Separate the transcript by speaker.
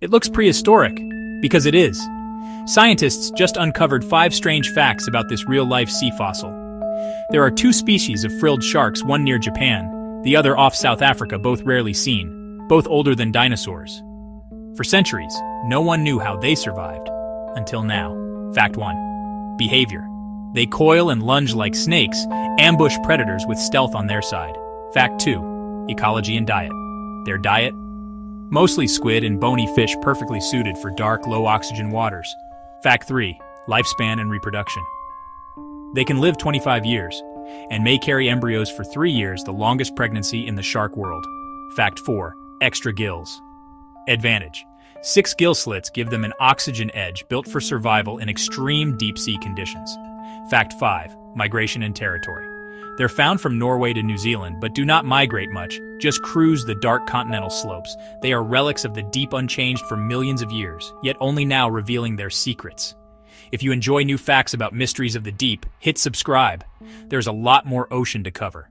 Speaker 1: It looks prehistoric, because it is. Scientists just uncovered five strange facts about this real-life sea fossil. There are two species of frilled sharks, one near Japan, the other off South Africa, both rarely seen, both older than dinosaurs. For centuries, no one knew how they survived. Until now. Fact 1. Behavior. They coil and lunge like snakes, ambush predators with stealth on their side. Fact 2. Ecology and diet. Their diet? Mostly squid and bony fish perfectly suited for dark, low-oxygen waters. Fact 3. Lifespan and reproduction. They can live 25 years, and may carry embryos for three years, the longest pregnancy in the shark world. Fact 4. Extra gills. Advantage. Six gill slits give them an oxygen edge built for survival in extreme deep sea conditions. Fact 5. Migration and territory. They're found from Norway to New Zealand, but do not migrate much, just cruise the dark continental slopes. They are relics of the deep unchanged for millions of years, yet only now revealing their secrets. If you enjoy new facts about mysteries of the deep, hit subscribe. There's a lot more ocean to cover.